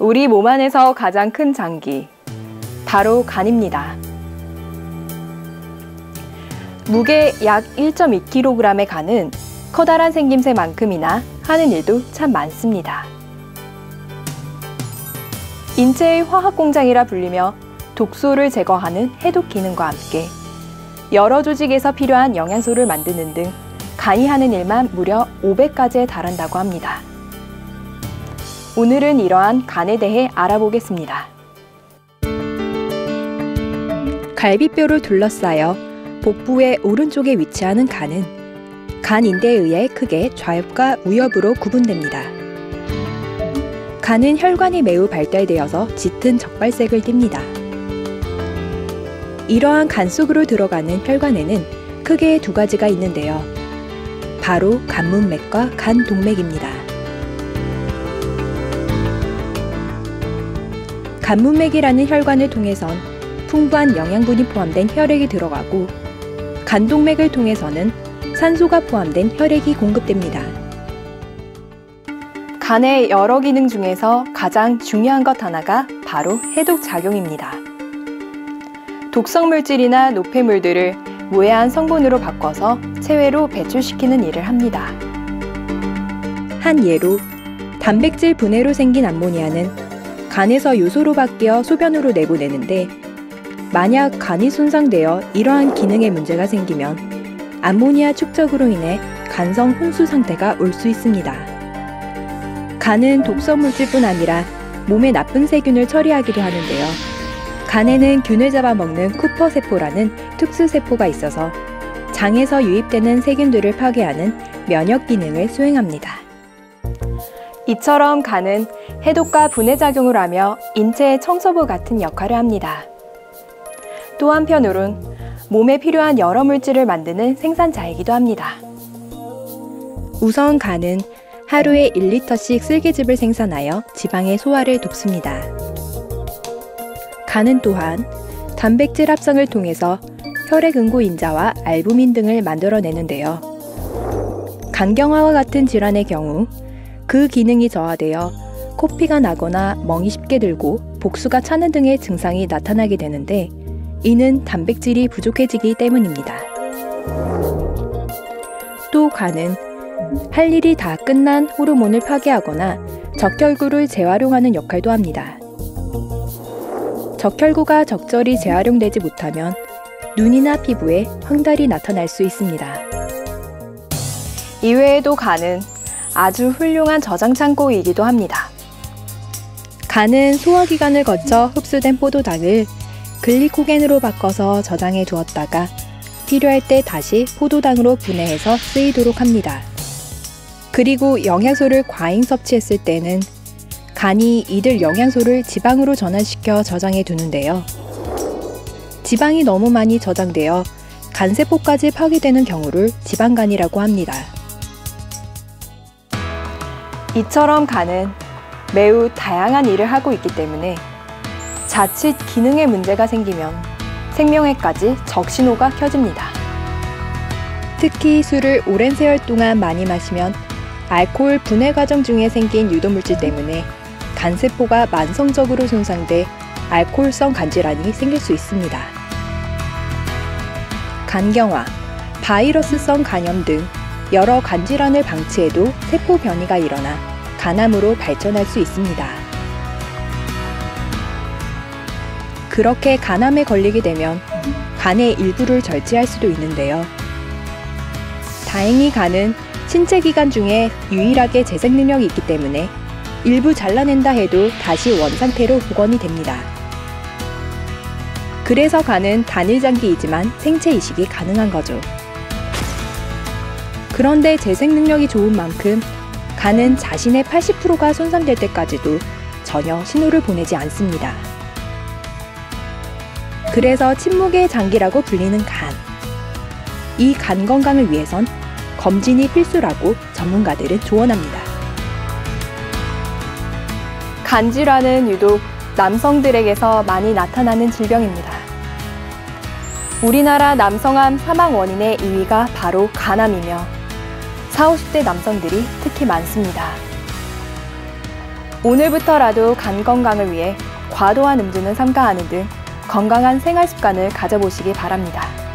우리 몸 안에서 가장 큰 장기, 바로 간입니다. 무게 약 1.2kg의 간은 커다란 생김새만큼이나 하는 일도 참 많습니다. 인체의 화학공장이라 불리며 독소를 제거하는 해독 기능과 함께 여러 조직에서 필요한 영양소를 만드는 등 간이 하는 일만 무려 500가지에 달한다고 합니다. 오늘은 이러한 간에 대해 알아보겠습니다. 갈비뼈를 둘러싸여 복부의 오른쪽에 위치하는 간은 간 인대에 의해 크게 좌엽과 우엽으로 구분됩니다. 간은 혈관이 매우 발달되어서 짙은 적발색을 띱니다. 이러한 간 속으로 들어가는 혈관에는 크게 두 가지가 있는데요. 바로 간문맥과 간동맥입니다. 간문맥이라는 혈관을 통해선 풍부한 영양분이 포함된 혈액이 들어가고 간동맥을 통해서는 산소가 포함된 혈액이 공급됩니다. 간의 여러 기능 중에서 가장 중요한 것 하나가 바로 해독 작용입니다. 독성 물질이나 노폐물들을 무해한 성분으로 바꿔서 체외로 배출시키는 일을 합니다. 한 예로 단백질 분해로 생긴 암모니아는 간에서 요소로 바뀌어 소변으로 내보내는데 만약 간이 손상되어 이러한 기능에 문제가 생기면 암모니아 축적으로 인해 간성 혼수 상태가 올 수 있습니다. 간은 독성 물질뿐 아니라 몸에 나쁜 세균을 처리하기도 하는데요. 간에는 균을 잡아먹는 쿠퍼 세포라는 특수 세포가 있어서 장에서 유입되는 세균들을 파괴하는 면역 기능을 수행합니다. 이처럼 간은 해독과 분해 작용을 하며 인체의 청소부 같은 역할을 합니다. 또 한편으론 몸에 필요한 여러 물질을 만드는 생산자이기도 합니다. 우선 간은 하루에 1리터씩 쓸개즙을 생산하여 지방의 소화를 돕습니다. 간은 또한 단백질 합성을 통해서 혈액 응고 인자와 알부민 등을 만들어내는데요. 간경화와 같은 질환의 경우 그 기능이 저하되어 코피가 나거나 멍이 쉽게 들고 복수가 차는 등의 증상이 나타나게 되는데 이는 단백질이 부족해지기 때문입니다. 또 간은 할 일이 다 끝난 호르몬을 파괴하거나 적혈구를 재활용하는 역할도 합니다. 적혈구가 적절히 재활용되지 못하면 눈이나 피부에 황달이 나타날 수 있습니다. 이외에도 간은 아주 훌륭한 저장 창고이기도 합니다. 간은 소화기관을 거쳐 흡수된 포도당을 글리코겐으로 바꿔서 저장해 두었다가 필요할 때 다시 포도당으로 분해해서 쓰이도록 합니다. 그리고 영양소를 과잉 섭취했을 때는 간이 이들 영양소를 지방으로 전환시켜 저장해 두는데요. 지방이 너무 많이 저장되어 간세포까지 파괴되는 경우를 지방간이라고 합니다. 이처럼 간은 매우 다양한 일을 하고 있기 때문에 자칫 기능에 문제가 생기면 생명에까지 적신호가 켜집니다. 특히 술을 오랜 세월 동안 많이 마시면 알코올 분해 과정 중에 생긴 유도물질 때문에 간세포가 만성적으로 손상돼 알코올성 간질환이 생길 수 있습니다. 간경화, 바이러스성 간염 등 여러 간질환을 방치해도 세포 변이가 일어나 간암으로 발전할 수 있습니다. 그렇게 간암에 걸리게 되면 간의 일부를 절제할 수도 있는데요. 다행히 간은 신체 기관 중에 유일하게 재생 능력이 있기 때문에 일부 잘라낸다 해도 다시 원 상태로 복원이 됩니다. 그래서 간은 단일 장기이지만 생체 이식이 가능한 거죠. 그런데 재생 능력이 좋은 만큼 간은 자신의 80%가 손상될 때까지도 전혀 신호를 보내지 않습니다. 그래서 침묵의 장기라고 불리는 간. 이 간 건강을 위해선 검진이 필수라고 전문가들은 조언합니다. 간 질환은 유독 남성들에게서 많이 나타나는 질병입니다. 우리나라 남성암 사망 원인의 2위가 바로 간암이며 40, 50대 남성들이 특히 많습니다. 오늘부터라도 간 건강을 위해 과도한 음주는 삼가하는 등 건강한 생활 습관을 가져보시기 바랍니다.